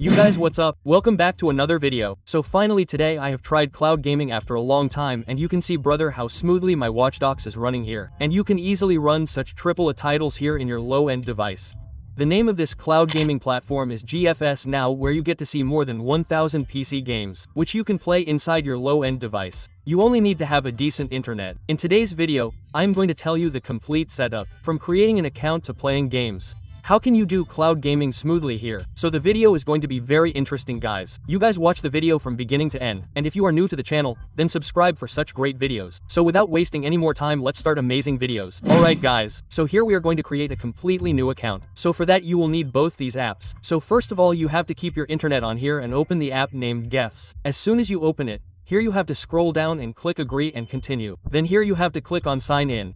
You guys what's up? Welcome back to another video. So finally today I have tried cloud gaming after a long time and you can see brother how smoothly my Watch Dogs is running here. And you can easily run such triple A titles here in your low-end device. The name of this cloud gaming platform is GeForce Now where you get to see more than 1000 PC games, which you can play inside your low-end device. You only need to have a decent internet. In today's video, I'm going to tell you the complete setup, from creating an account to playing games. How can you do cloud gaming smoothly here? So the video is going to be very interesting guys. You guys watch the video from beginning to end, and if you are new to the channel, then subscribe for such great videos. So without wasting any more time let's start amazing videos. Alright guys, so here we are going to create a completely new account. So for that you will need both these apps. So first of all you have to keep your internet on here and open the app named GeForce. As soon as you open it, here you have to scroll down and click agree and continue. Then here you have to click on sign in.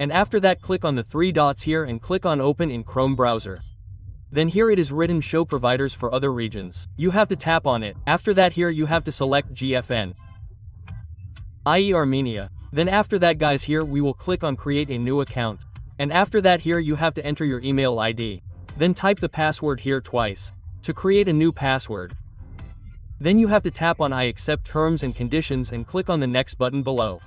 And after that click on the three dots here and click on open in Chrome browser. Then here it is written show providers for other regions. You have to tap on it. After that here you have to select GFN. i.e. Armenia. Then after that guys here we will click on create a new account. And after that here you have to enter your email ID. Then type the password here twice. To create a new password. Then you have to tap on I accept terms and conditions and click on the next button below.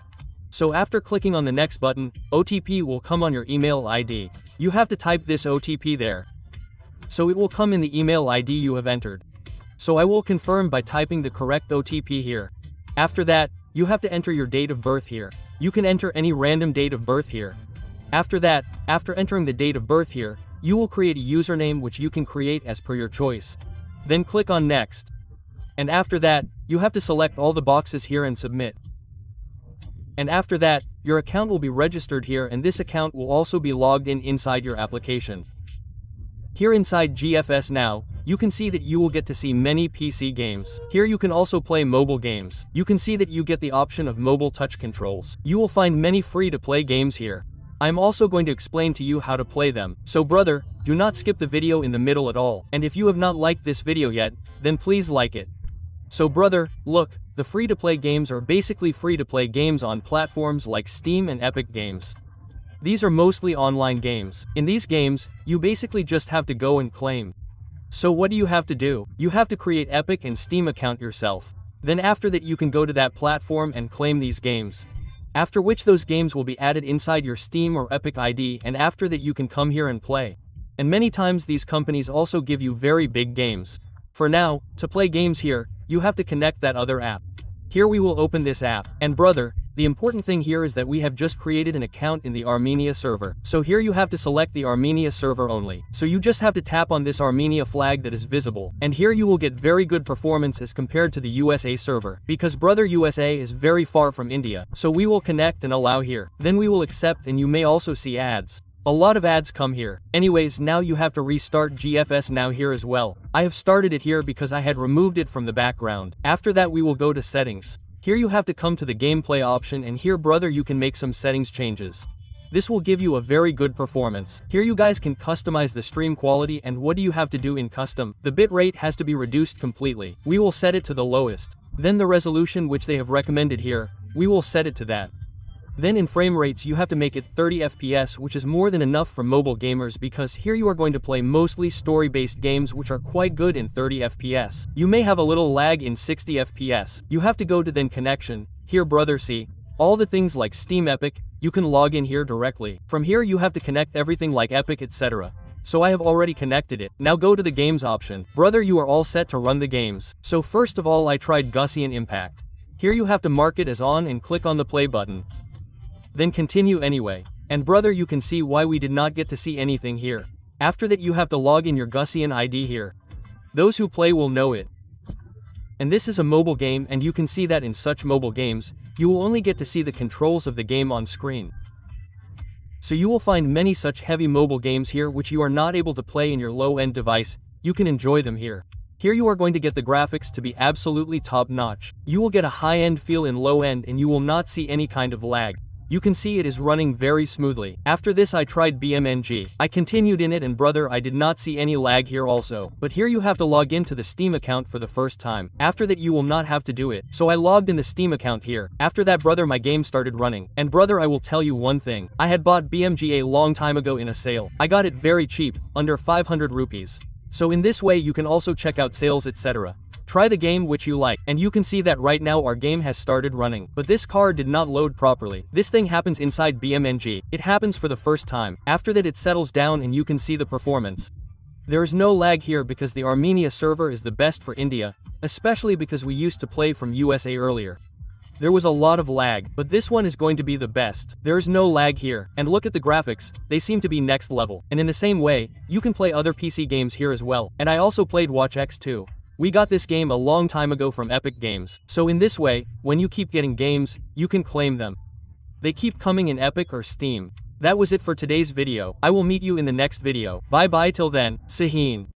So after clicking on the next button, OTP will come on your email ID. You have to type this OTP there. So it will come in the email ID you have entered. So I will confirm by typing the correct OTP here. After that, you have to enter your date of birth here. You can enter any random date of birth here. After that, after entering the date of birth here, you will create a username which you can create as per your choice. Then click on next. And after that, you have to select all the boxes here and submit. And after that, your account will be registered here and this account will also be logged in inside your application. Here inside GeForce Now, you can see that you will get to see many PC games. Here you can also play mobile games. You can see that you get the option of mobile touch controls. You will find many free-to-play games here. I'm also going to explain to you how to play them. So brother, do not skip the video in the middle at all. And if you have not liked this video yet, then please like it. So brother, look, the free-to-play games are basically free-to-play games on platforms like Steam and Epic Games. These are mostly online games. In these games, you basically just have to go and claim. So what do you have to do? You have to create Epic and Steam account yourself. Then after that you can go to that platform and claim these games. After which those games will be added inside your Steam or Epic ID and after that you can come here and play. And many times these companies also give you very big games. For now, to play games here, you have to connect that other app. Here we will open this app, and brother, the important thing here is that we have just created an account in the Armenia server. So here you have to select the Armenia server only. So you just have to tap on this Armenia flag that is visible. And here you will get very good performance as compared to the USA server. Because brother USA is very far from India. So we will connect and allow here. Then we will accept and you may also see ads. A lot of ads come here. Anyways, now you have to restart GeForce Now here as well. I have started it here because I had removed it from the background. After that we will go to settings. Here you have to come to the gameplay option and here brother you can make some settings changes. This will give you a very good performance. Here you guys can customize the stream quality and what do you have to do in custom? The bitrate has to be reduced completely. We will set it to the lowest. Then the resolution which they have recommended here, we will set it to that. Then in frame rates you have to make it 30 FPS which is more than enough for mobile gamers because here you are going to play mostly story-based games which are quite good in 30 FPS. You may have a little lag in 60 FPS. You have to go to then connection. Here brother see, all the things like Steam Epic, you can log in here directly. From here you have to connect everything like Epic etc. So I have already connected it. Now go to the games option. Brother you are all set to run the games. So first of all I tried Genshin Impact. Here you have to mark it as on and click on the play button. Then continue anyway. And brother you can see why we did not get to see anything here. After that you have to log in your Genshin ID here. Those who play will know it. And this is a mobile game and you can see that in such mobile games, you will only get to see the controls of the game on screen. So you will find many such heavy mobile games here which you are not able to play in your low-end device, you can enjoy them here. Here you are going to get the graphics to be absolutely top-notch. You will get a high-end feel in low-end and you will not see any kind of lag. You can see it is running very smoothly. After this I tried BeamNG. I continued in it and brother I did not see any lag here also. But here you have to log into the Steam account for the first time. After that you will not have to do it. So I logged in the Steam account here. After that brother my game started running. And brother I will tell you one thing. I had bought BeamNG a long time ago in a sale. I got it very cheap, under 500 rupees. So in this way you can also check out sales etc. Try the game which you like, and you can see that right now our game has started running. But this car did not load properly. This thing happens inside BeamNG. It happens for the first time. After that it settles down and you can see the performance. There is no lag here because the Armenia server is the best for India, especially because we used to play from USA earlier. There was a lot of lag, but this one is going to be the best. There is no lag here, and look at the graphics, they seem to be next level. And in the same way, you can play other PC games here as well, and I also played Watch Dogs 2. We got this game a long time ago from Epic Games. So in this way, when you keep getting games, you can claim them. They keep coming in Epic or Steam. That was it for today's video. I will meet you in the next video. Bye bye till then, Sahin.